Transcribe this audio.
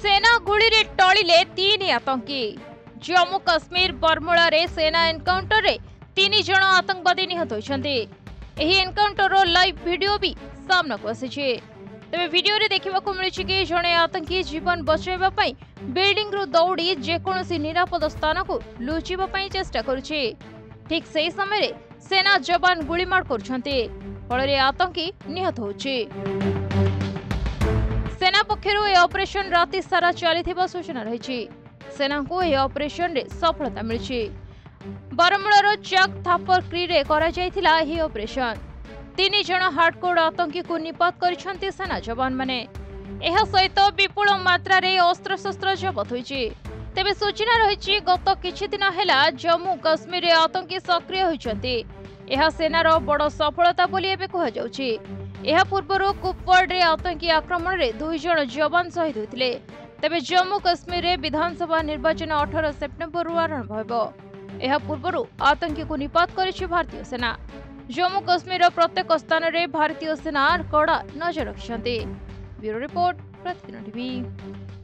সেনা গুলিরে টলিলে তিন আতঙ্কী জম্মু কাশ্মীর বর্মুড়ার সেনা এনকাউন্টরে তিন জন আতঙ্কবাদী নিহত হয়েছে এই এনকাউন্টর লাইভ ভিডিও বি সামনাকু আসিছে তবে ভিডিওরে দেখা মিছে কি জনে আতঙ্কী জীবন বচাইবা বিল্ডিং রু দৌড়ি যেকোনসি নিরাপদ স্থানকু লুচিবা চেষ্টা করছে ঠিক সেই সময় সেনা জবান গুলিমাড় করছেন ফলে আতঙ্কী নিহত হচ্ছে পক্ষরু এই অপরেসন রাতে সারা চালি সূচনা রয়েছে সেনাকু এই অপরেসনরে সফলতা মিছে বারমূলার চাক থাপর ক্রিরে করা যাইতিলা এই অপরেসন তিন জন হার্ডকোর আতঙ্কী নিপাত করেছেন সেনা জবান মানে ଏହା ସହିତ ବିପୁଳ ମାତ୍ରାରେ ଅସ୍ତ୍ରଶସ୍ତ୍ର ଜବତ ହୋଇଛି ତେବେ ସୂଚନା ରହିଛି ଗତ କିଛି ଦିନ ହେଲା ଜମ୍ମୁ କାଶ୍ମୀରରେ ଆତଙ୍କୀ ସକ୍ରିୟ ହୋଇଛନ୍ତି ଏହା ସେନାର ବଡ଼ ସଫଳତା ବୋଲି ଏବେ କୁହାଯାଉଛି ଏହା ପୂର୍ବରୁ କୁପୱାଡ଼ରେ ଆତଙ୍କୀ ଆକ୍ରମଣରେ ଦୁଇ ଜଣ ଯବାନ ଶହୀଦ ହୋଇଥିଲେ ତେବେ ଜମ୍ମୁ କାଶ୍ମୀରରେ ବିଧାନସଭା ନିର୍ବାଚନ ଅଠର ସେପ୍ଟେମ୍ବରରୁ ଆରମ୍ଭ ହେବ ଏହା ପୂର୍ବରୁ ଆତଙ୍କୀକୁ ନିପାତ କରିଛି ଭାରତୀୟ ସେନା ଜମ୍ମୁ କାଶ୍ମୀରର ପ୍ରତ୍ୟେକ ସ୍ଥାନରେ ଭାରତୀୟ ସେନା କଡ଼ା ନଜର ରଖିଛନ୍ତି ବ୍ୟୁରୋ ରିପୋର୍ଟ ପ୍ରତିଦିନ ଟିଭି